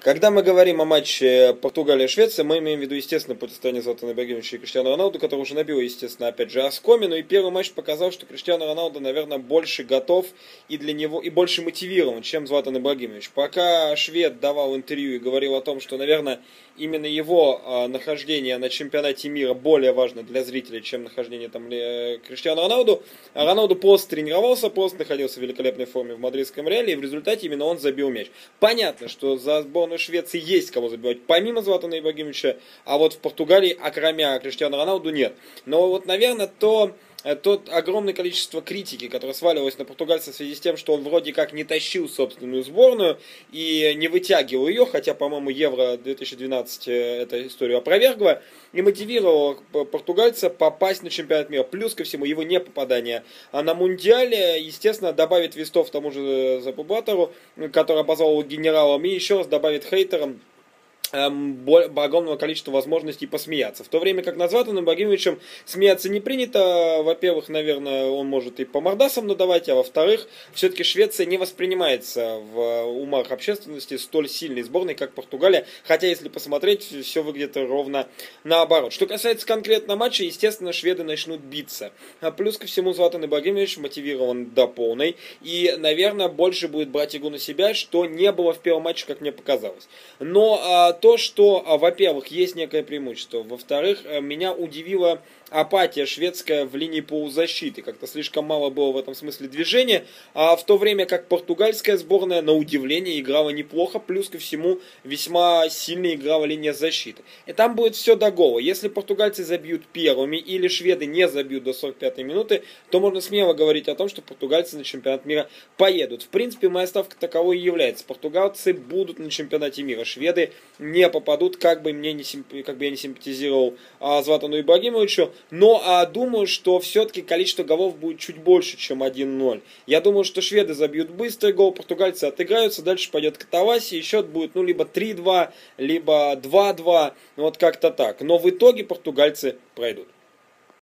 Когда мы говорим о матче Португалия-Швеция, мы имеем в виду, естественно, противостояние Златана Ибрагимовича и Криштиану Роналду, который уже набил, естественно, опять же, оскомину. И первый матч показал, что Криштиану Роналду, наверное, больше готов и для него, и больше мотивирован, чем Златан Ибрагимович. Пока швед давал интервью и говорил о том, что, наверное, именно его а, нахождение на чемпионате мира более важно для зрителей, чем нахождение там э, Криштиану Роналду. А Роналду просто тренировался, просто находился в великолепной форме в мадридском Реале, и в результате именно он забил мяч. Понятно, что за сборную Швеции есть кого забивать, помимо Златана Ибрагимовича, а вот в Португалии, окромя Криштиану Роналду, нет. Но вот, наверное, то тот огромное количество критики, которое сваливалось на португальца в связи с тем, что он вроде как не тащил собственную сборную и не вытягивал ее, хотя, по-моему, Евро 2012 э, эту историю опровергла, и мотивировал португальца попасть на чемпионат мира. Плюс ко всему его не попадание а на Мундиале, естественно, добавит вестов тому же Запубатору, который обозвал его генералом, и еще раз добавит хейтерам огромного количества возможностей посмеяться. В то время как над Златаном Ибрагимовичем смеяться не принято. Во-первых, наверное, он может и по мордасам надавать, а во-вторых, все-таки Швеция не воспринимается в умах общественности столь сильной сборной, как Португалия. Хотя, если посмотреть, все выглядит ровно наоборот. Что касается конкретно матча, естественно, шведы начнут биться. А плюс ко всему, Златан Ибрагимович мотивирован до полной. И, наверное, больше будет брать игру на себя, что не было в первом матче, как мне показалось. Но а, то, что, а, во-первых, есть некое преимущество. Во-вторых, э, меня удивило апатия шведская в линии полузащиты. Как-то слишком мало было в этом смысле движения. А в то время как португальская сборная, на удивление, играла неплохо. Плюс ко всему, весьма сильно играла линия защиты. И там будет все до гола. Если португальцы забьют первыми или шведы не забьют до 45 минуты, то можно смело говорить о том, что португальцы на чемпионат мира поедут. В принципе, моя ставка таковой и является. Португальцы будут на чемпионате мира. Шведы не попадут, как бы, мне не, как бы я не симпатизировал а, Златану Ибрагимовичу. Но а, думаю, что все-таки количество голов будет чуть больше, чем 1-0. Я думаю, что шведы забьют быстрый гол, португальцы отыграются, дальше пойдет катавасия, и счет будет ну либо 3-2, либо 2-2, вот как-то так. Но в итоге португальцы пройдут.